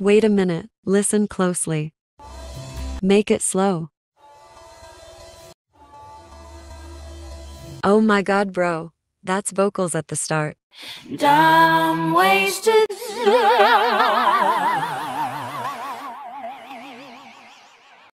Wait a minute, listen closely. Make it slow. Oh my god, bro. That's vocals at the start. Dumb wasted.